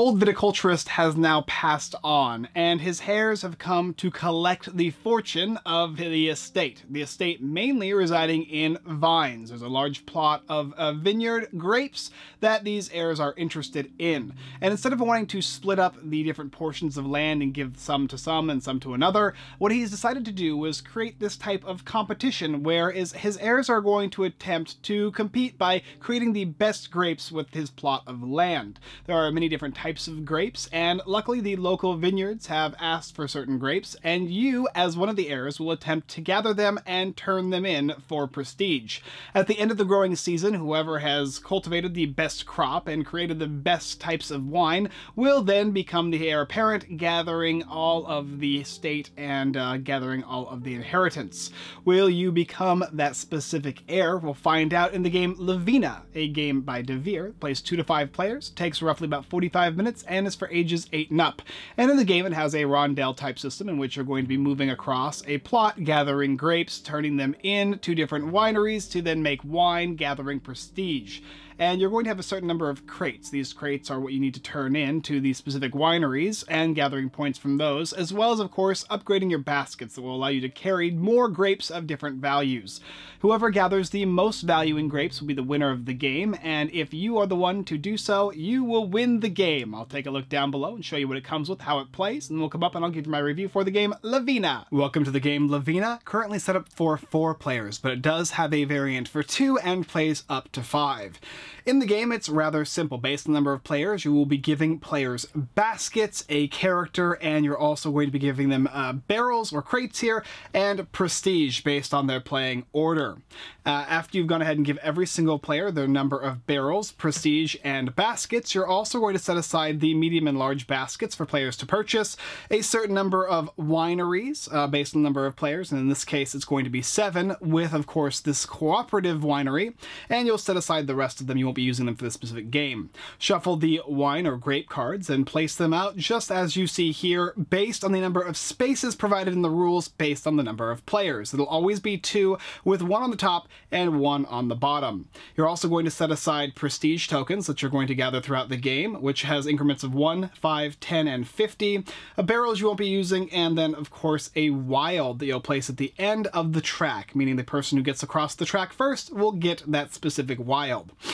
old viticulturist has now passed on, and his heirs have come to collect the fortune of the estate. The estate mainly residing in vines. There's a large plot of uh, vineyard grapes that these heirs are interested in. And instead of wanting to split up the different portions of land and give some to some and some to another, what he's decided to do was create this type of competition where is his heirs are going to attempt to compete by creating the best grapes with his plot of land. There are many different types of grapes, and luckily the local vineyards have asked for certain grapes, and you, as one of the heirs, will attempt to gather them and turn them in for prestige. At the end of the growing season, whoever has cultivated the best crop and created the best types of wine will then become the heir apparent, gathering all of the estate and uh, gathering all of the inheritance. Will you become that specific heir? We'll find out in the game La Vina, a game by Devir, plays 2 to 5 players, takes roughly about 45 minutes, and is for ages 8 and up. And in the game, it has a rondel type system in which you're going to be moving across a plot, gathering grapes, turning them in to different wineries to then make wine, gathering prestige and you're going to have a certain number of crates. These crates are what you need to turn in to these specific wineries and gathering points from those, as well as, of course, upgrading your baskets that will allow you to carry more grapes of different values. Whoever gathers the most value in grapes will be the winner of the game, and if you are the one to do so, you will win the game. I'll take a look down below and show you what it comes with, how it plays, and we'll come up and I'll give you my review for the game La Vina. Welcome to the game La Vina, currently set up for four players, but it does have a variant for two and plays up to five. In the game, it's rather simple. Based on the number of players, you will be giving players baskets, a character, and you're also going to be giving them uh, barrels or crates here, and prestige based on their playing order. Uh, after you've gone ahead and give every single player their number of barrels, prestige, and baskets, you're also going to set aside the medium and large baskets for players to purchase, a certain number of wineries uh, based on the number of players, and in this case it's going to be seven, with of course this cooperative winery, and you'll set aside the rest of them. You won't be using them for this specific game. Shuffle the wine or grape cards and place them out just as you see here, based on the number of spaces provided in the rules, based on the number of players. It'll always be two, with one on the top and one on the bottom. You're also going to set aside prestige tokens that you're going to gather throughout the game, which has increments of 1, 5, 10, and 50, a barrels you won't be using, and then, of course, a wild that you'll place at the end of the track, meaning the person who gets across the track first will get that specific wild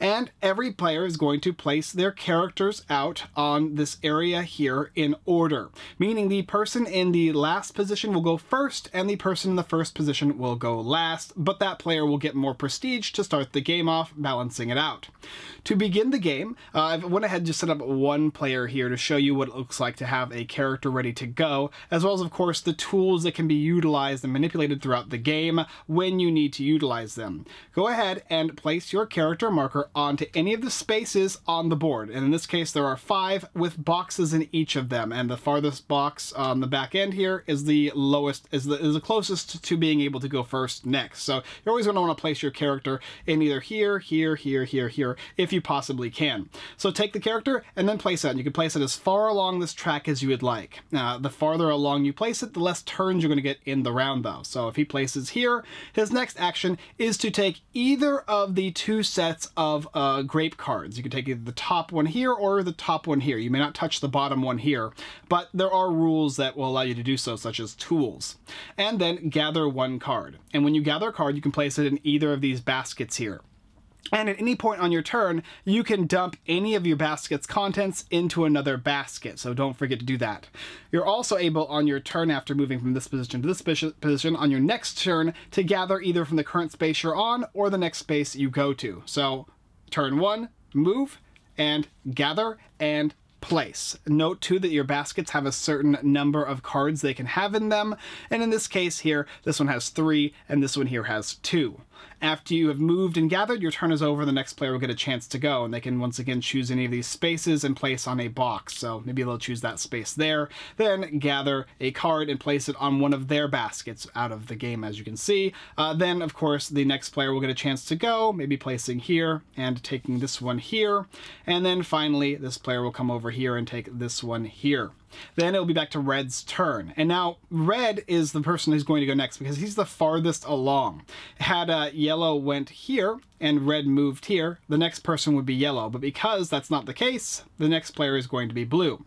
and every player is going to place their characters out on this area here in order, meaning the person in the last position will go first and the person in the first position will go last, but that player will get more prestige to start the game off, balancing it out. To begin the game, uh, I went ahead and just set up one player here to show you what it looks like to have a character ready to go, as well as, of course, the tools that can be utilized and manipulated throughout the game when you need to utilize them. Go ahead and place your character marker onto any of the spaces on the board, and in this case there are five with boxes in each of them, and the farthest box on the back end here is the lowest, is the, is the closest to being able to go first next. So you're always going to want to place your character in either here, here, here, here, here, if you possibly can. So take the character and then place it. And you can place it as far along this track as you would like. Now, the farther along you place it, the less turns you're going to get in the round though. So if he places here, his next action is to take either of the two sets of uh, grape cards. You can take either the top one here or the top one here. You may not touch the bottom one here, but there are rules that will allow you to do so, such as tools. And then gather one card. And when you gather a card, you can place it in either of these baskets here. And at any point on your turn, you can dump any of your basket's contents into another basket, so don't forget to do that. You're also able on your turn after moving from this position to this position on your next turn to gather either from the current space you're on or the next space you go to. So turn one, move, and gather, and place. Note too that your baskets have a certain number of cards they can have in them, and in this case here, this one has three, and this one here has two. After you have moved and gathered, your turn is over, the next player will get a chance to go, and they can once again choose any of these spaces and place on a box. So maybe they'll choose that space there, then gather a card and place it on one of their baskets out of the game, as you can see. Uh, then, of course, the next player will get a chance to go, maybe placing here and taking this one here. And then finally, this player will come over here and take this one here. Then it'll be back to Red's turn. And now Red is the person who's going to go next because he's the farthest along. Had uh, yellow went here and red moved here, the next person would be yellow. But because that's not the case, the next player is going to be blue.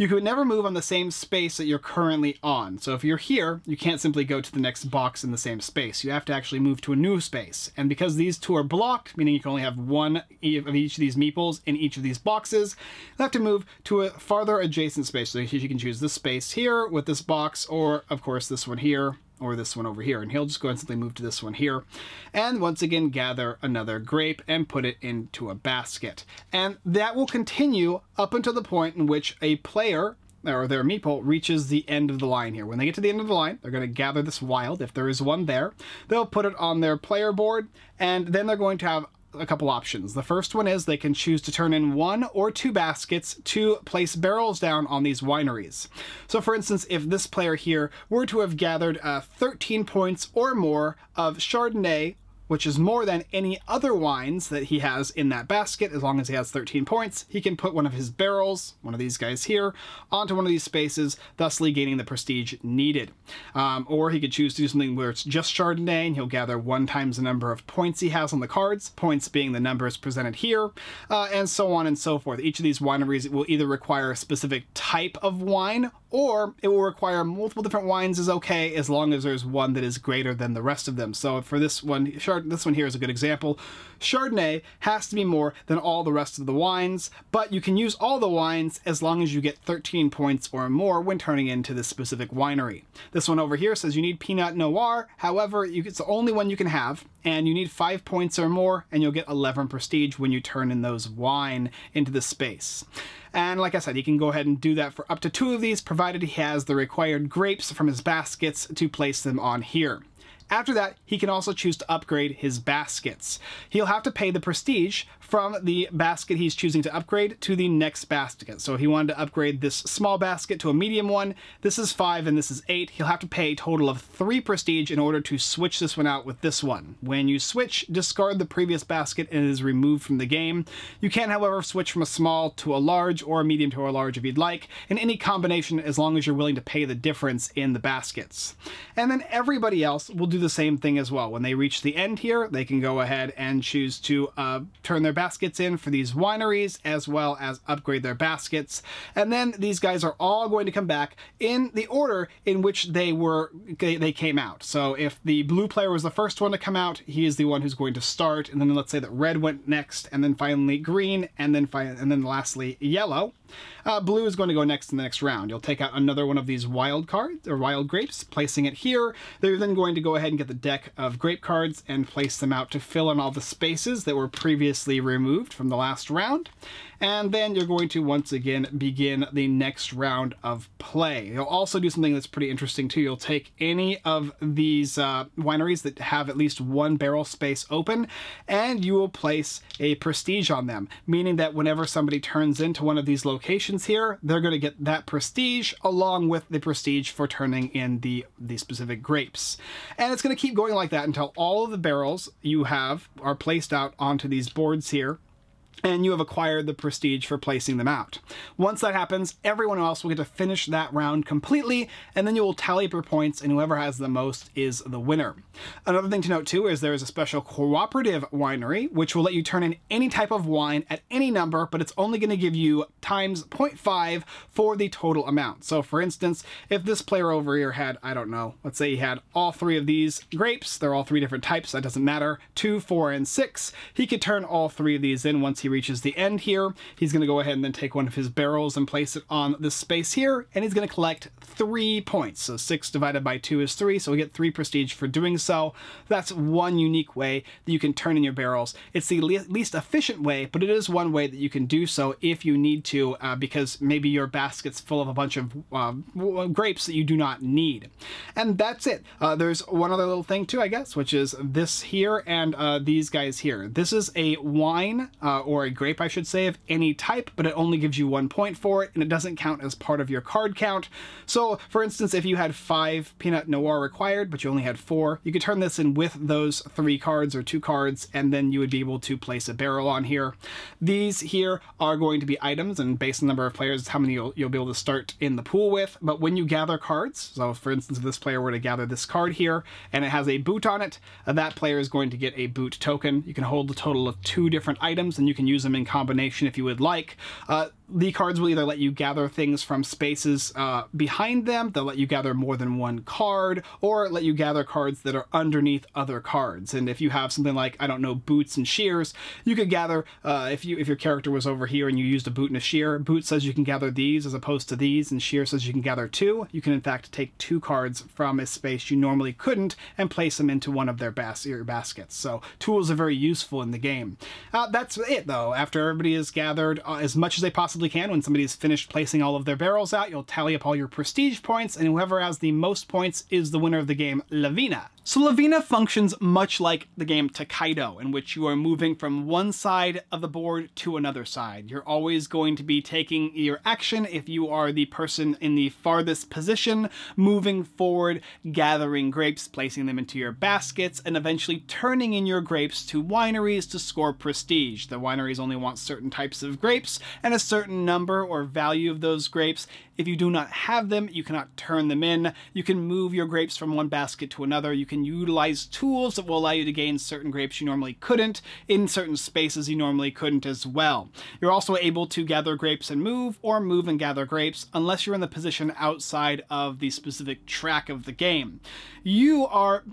You could never move on the same space that you're currently on. So if you're here, you can't simply go to the next box in the same space. You have to actually move to a new space. And because these two are blocked, meaning you can only have one of each of these meeples in each of these boxes, you have to move to a farther adjacent space. So you can choose this space here with this box, or of course this one here, or this one over here. And he'll just go and simply move to this one here. And once again, gather another grape and put it into a basket. And that will continue up until the point in which a player or their meeple reaches the end of the line here. When they get to the end of the line, they're going to gather this wild, if there is one there. They'll put it on their player board, and then they're going to have a couple options. The first one is they can choose to turn in one or two baskets to place barrels down on these wineries. So for instance, if this player here were to have gathered uh, 13 points or more of Chardonnay which is more than any other wines that he has in that basket. As long as he has 13 points, he can put one of his barrels, one of these guys here, onto one of these spaces, thusly gaining the prestige needed. Um, or he could choose to do something where it's just Chardonnay, and he'll gather one times the number of points he has on the cards, points being the numbers presented here, uh, and so on and so forth. Each of these wineries will either require a specific type of wine or it will require multiple different wines is okay as long as there's one that is greater than the rest of them. So for this one, this one here is a good example. Chardonnay has to be more than all the rest of the wines, but you can use all the wines as long as you get 13 points or more when turning into this specific winery. This one over here says you need Pinot Noir, however, it's the only one you can have, and you need 5 points or more, and you'll get 11 prestige when you turn in those wine into the space. And like I said, he can go ahead and do that for up to two of these, provided he has the required grapes from his baskets to place them on here. After that, he can also choose to upgrade his baskets. He'll have to pay the prestige from the basket he's choosing to upgrade to the next basket. So if he wanted to upgrade this small basket to a medium one, this is 5 and this is 8, he'll have to pay a total of 3 prestige in order to switch this one out with this one. When you switch, discard the previous basket and it is removed from the game. You can, however, switch from a small to a large or a medium to a large if you'd like, in any combination as long as you're willing to pay the difference in the baskets. And then everybody else will do the same thing as well. When they reach the end here, they can go ahead and choose to uh, turn their baskets in for these wineries as well as upgrade their baskets. And then these guys are all going to come back in the order in which they were they came out. So if the blue player was the first one to come out, he is the one who's going to start. And then let's say that red went next, and then finally green, and then and then lastly yellow. Uh, blue is going to go next in the next round. You'll take out another one of these wild cards or wild grapes, placing it here. They're then going to go ahead and get the deck of grape cards and place them out to fill in all the spaces that were previously removed from the last round. And then you're going to once again begin the next round of play. You'll also do something that's pretty interesting too. You'll take any of these uh, wineries that have at least one barrel space open and you will place a prestige on them, meaning that whenever somebody turns into one of these locations here, they're going to get that prestige along with the prestige for turning in the, the specific grapes. And it's going to keep going like that until all of the barrels you have are placed out onto these boards here and you have acquired the prestige for placing them out. Once that happens, everyone else will get to finish that round completely, and then you will tally up your points, and whoever has the most is the winner. Another thing to note too is there is a special cooperative winery, which will let you turn in any type of wine at any number, but it's only going to give you times 0.5 for the total amount. So for instance, if this player over here had, I don't know, let's say he had all three of these grapes, they're all three different types, that doesn't matter, two, four, and six, he could turn all three of these in once he reaches the end here. He's going to go ahead and then take one of his barrels and place it on this space here, and he's going to collect three points. So six divided by two is three, so we get three prestige for doing so. That's one unique way that you can turn in your barrels. It's the le least efficient way, but it is one way that you can do so if you need to, uh, because maybe your basket's full of a bunch of uh, grapes that you do not need. And that's it. Uh, there's one other little thing too, I guess, which is this here and uh, these guys here. This is a wine uh, or a grape, I should say, of any type, but it only gives you one point for it, and it doesn't count as part of your card count. So, for instance, if you had five Pinot Noir required, but you only had four, you could turn this in with those three cards or two cards, and then you would be able to place a barrel on here. These here are going to be items, and based on the number of players, how many you'll, you'll be able to start in the pool with. But when you gather cards, so for instance, if this player were to gather this card here, and it has a boot on it, that player is going to get a boot token. You can hold a total of two different items, and you can use them in combination if you would like. Uh, the cards will either let you gather things from spaces uh, behind them, they'll let you gather more than one card, or let you gather cards that are underneath other cards. And if you have something like, I don't know, boots and shears, you could gather, uh, if you if your character was over here and you used a boot and a shear, boot says you can gather these as opposed to these, and shear says you can gather two. You can in fact take two cards from a space you normally couldn't and place them into one of their bas baskets. So tools are very useful in the game. Uh, that's it though. After everybody has gathered uh, as much as they possibly can when somebody's finished placing all of their barrels out. You'll tally up all your prestige points, and whoever has the most points is the winner of the game, La Vina. So La Vina functions much like the game Tokaido, in which you are moving from one side of the board to another side. You're always going to be taking your action if you are the person in the farthest position, moving forward, gathering grapes, placing them into your baskets, and eventually turning in your grapes to wineries to score prestige. The wineries only want certain types of grapes and a certain number or value of those grapes. If you do not have them, you cannot turn them in. You can move your grapes from one basket to another. You can utilize tools that will allow you to gain certain grapes you normally couldn't in certain spaces you normally couldn't as well. You're also able to gather grapes and move, or move and gather grapes, unless you're in the position outside of the specific track of the game. You are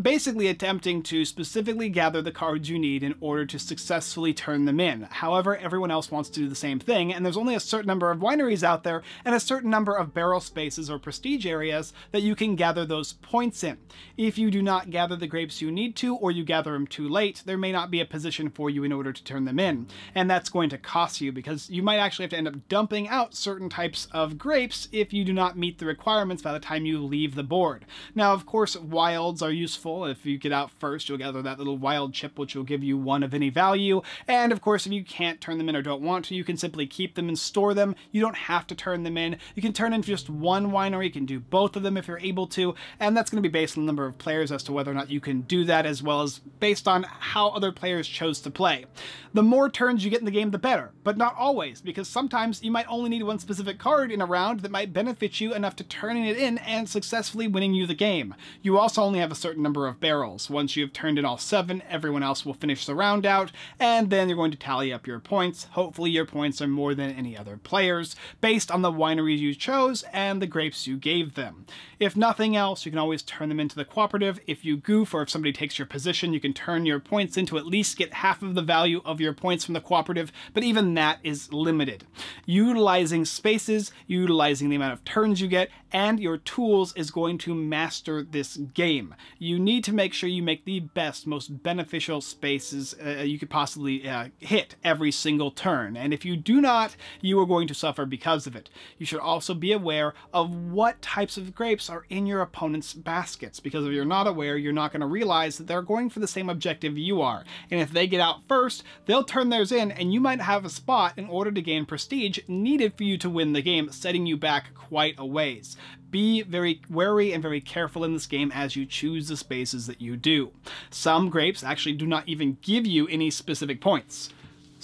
basically attempting to specifically gather the cards you need in order to successfully turn them in. However, everyone else wants to do the same thing, and there's only a certain number of wineries out there and a certain number of barrel spaces or prestige areas that you can gather those points in. If you do not gather the grapes you need to, or you gather them too late, there may not be a position for you in order to turn them in, and that's going to cost you because you might actually have to end up dumping out certain types of grapes if you do not meet the requirements by the time you leave the board. Now, of course, wilds are useful. If you get out first, you'll gather that little wild chip, which will give you one of any value. And of course, if you can't turn them in or don't want to, you can simply keep them and store them. You don't have to turn them in. You can turn in just one winery. You can do both of them if you're able to. And that's going to be based on the number of players as to whether or not you can do that, as well as based on how other players chose to play. The more turns you get in the game, the better, but not always, because sometimes you might only need one specific card in a round that might benefit you enough to turning it in and successfully winning you the game. You also only have a certain number of barrels. Once you've turned in all seven, everyone else will finish the round out, and then you're going to tally up your points. Hopefully your points are more than any other players, based on the wineries you chose and the grapes you gave them. If nothing else, you can always turn them into the cooperative. If you goof or if somebody takes your position, you can turn your points into at least get half of the value of your points from the cooperative, but even that is limited. Utilizing spaces, utilizing the amount of turns you get, and your tools is going to master this game. You need to make sure you make the best, most beneficial spaces uh, you could possibly uh, hit every single turn, and if you do not, you are going to suffer because of it. You should also be aware of what types of grapes are in your opponent's baskets, because if you're not aware, you're not going to realize that they're going for the same objective you are, and if they get out first, they'll turn theirs in, and you might have a spot in order to gain prestige needed for you to win the game, setting you back quite a ways. Be very wary and very careful in this game as you choose the spaces that you do. Some grapes actually do not even give you any specific points.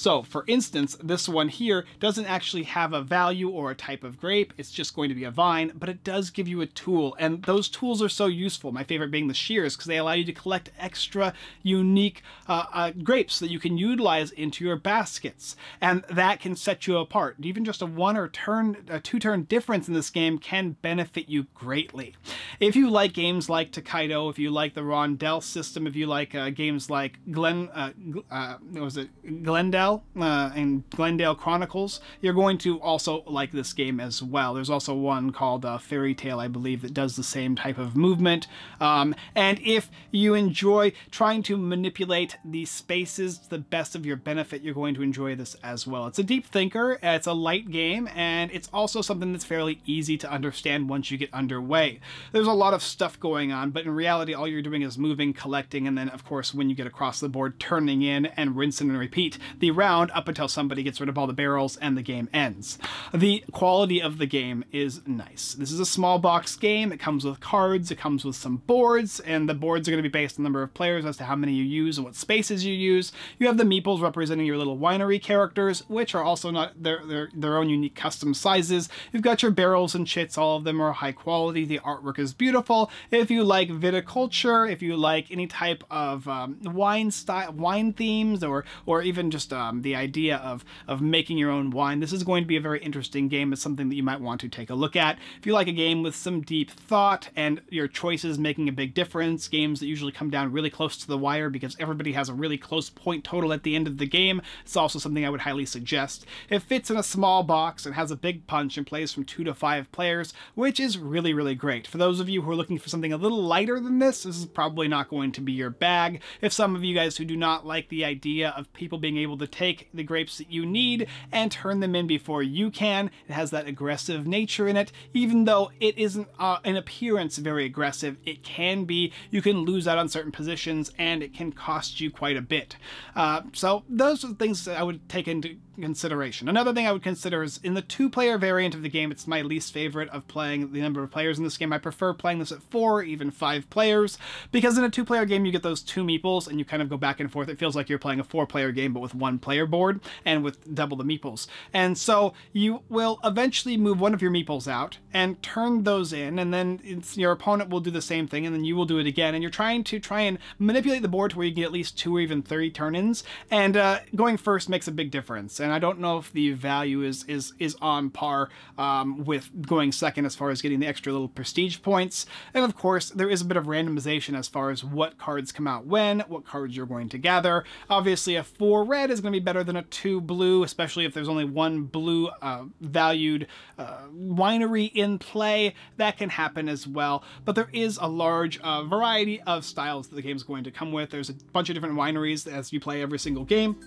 So for instance, this one here doesn't actually have a value or a type of grape, it's just going to be a vine, but it does give you a tool, and those tools are so useful, my favorite being the shears, because they allow you to collect extra unique uh, uh, grapes that you can utilize into your baskets, and that can set you apart. Even just a one or turn, a two turn difference in this game can benefit you greatly. If you like games like Tokaido, if you like the Rondel system, if you like uh, games like Glen, uh, uh, was it? Glendale, uh, and Glendale Chronicles, you're going to also like this game as well. There's also one called uh, Fairy Tale, I believe, that does the same type of movement. Um, and if you enjoy trying to manipulate these spaces to the best of your benefit, you're going to enjoy this as well. It's a deep thinker, it's a light game, and it's also something that's fairly easy to understand once you get underway. There's a lot of stuff going on, but in reality, all you're doing is moving, collecting, and then, of course, when you get across the board, turning in and rinsing and repeat. The round up until somebody gets rid of all the barrels and the game ends. The quality of the game is nice. This is a small box game. It comes with cards, it comes with some boards, and the boards are going to be based on the number of players as to how many you use and what spaces you use. You have the meeples representing your little winery characters, which are also not their, their, their own unique custom sizes. You've got your barrels and chits, all of them are high quality. The artwork is beautiful. If you like viticulture, if you like any type of um, wine style, wine themes, or or even just um, the idea of of making your own wine, this is going to be a very interesting game. It's something that you might want to take a look at. If you like a game with some deep thought and your choices making a big difference, games that usually come down really close to the wire because everybody has a really close point total at the end of the game, it's also something I would highly suggest. It fits in a small box and has a big punch and plays from two to five players, which is really, really great. For those of you who are looking for something a little lighter than this, this is probably not going to be your bag. If some of you guys who do not like the idea of people being able to take the grapes that you need and turn them in before you can, it has that aggressive nature in it. Even though it isn't uh, in appearance very aggressive, it can be. You can lose out on certain positions and it can cost you quite a bit. Uh, so those are the things that I would take into consideration. Another thing I would consider is in the two-player variant of the game, it's my least favorite of playing the number of players in this game. I prefer playing this at four, even five players, because in a two-player game, you get those two meeples and you kind of go back and forth. It feels like you're playing a four-player game, but with one player board and with double the meeples. And so you will eventually move one of your meeples out and turn those in, and then your opponent will do the same thing, and then you will do it again. And you're trying to try and manipulate the board to where you get at least two or even 30 turn-ins, and uh, going first makes a big difference. And and I don't know if the value is is is on par um, with going second as far as getting the extra little prestige points. And of course, there is a bit of randomization as far as what cards come out when, what cards you're going to gather. Obviously, a four red is going to be better than a two blue, especially if there's only one blue uh, valued uh, winery in play. That can happen as well. But there is a large uh, variety of styles that the game is going to come with. There's a bunch of different wineries as you play every single game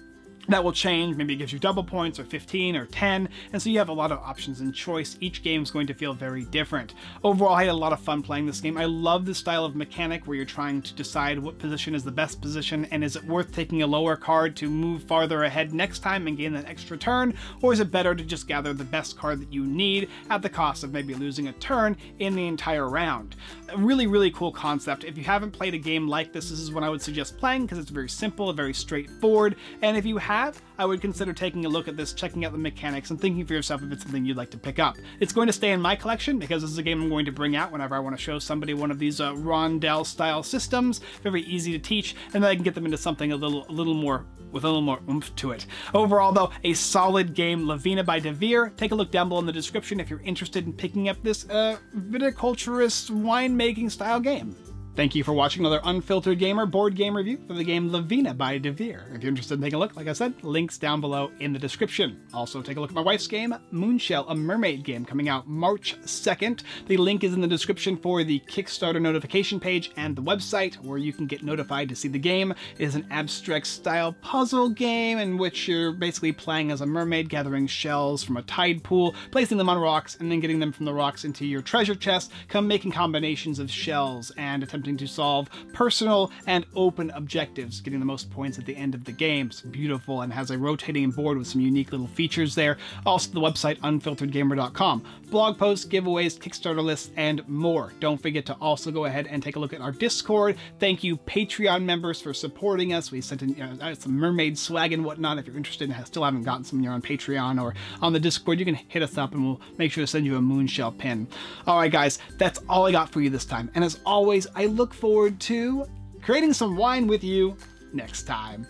that will change. Maybe it gives you double points or 15 or 10. And so you have a lot of options and choice. Each game is going to feel very different. Overall, I had a lot of fun playing this game. I love the style of mechanic where you're trying to decide what position is the best position and is it worth taking a lower card to move farther ahead next time and gain that extra turn? Or is it better to just gather the best card that you need at the cost of maybe losing a turn in the entire round? A really, really cool concept. If you haven't played a game like this, this is one I would suggest playing because it's very simple, very straightforward. And if you have have, I would consider taking a look at this, checking out the mechanics, and thinking for yourself if it's something you'd like to pick up. It's going to stay in my collection because this is a game I'm going to bring out whenever I want to show somebody one of these uh, rondel-style systems. Very easy to teach, and then I can get them into something a little, a little more with a little more oomph to it. Overall, though, a solid game, La Vina by Devir. Take a look down below in the description if you're interested in picking up this uh, viticulturist winemaking style game. Thank you for watching another Unfiltered Gamer board game review for the game La Vina by Devir. If you're interested in taking a look, like I said, links down below in the description. Also, take a look at my wife's game, Moonshell, a mermaid game coming out March 2nd. The link is in the description for the Kickstarter notification page and the website where you can get notified to see the game. It is an abstract style puzzle game in which you're basically playing as a mermaid, gathering shells from a tide pool, placing them on rocks, and then getting them from the rocks into your treasure chest, come making combinations of shells and attempting attempting to solve personal and open objectives, getting the most points at the end of the game. It's beautiful and has a rotating board with some unique little features there. Also, the website unfilteredgamer.com. Blog posts, giveaways, Kickstarter lists, and more. Don't forget to also go ahead and take a look at our Discord. Thank you, Patreon members, for supporting us. We sent in you know, uh, some mermaid swag and whatnot. If you're interested and still haven't gotten some, you're on Patreon or on the Discord, you can hit us up and we'll make sure to send you a Moonshell pin. All right, guys, that's all I got for you this time. And as always, I look forward to creating some wine with you next time.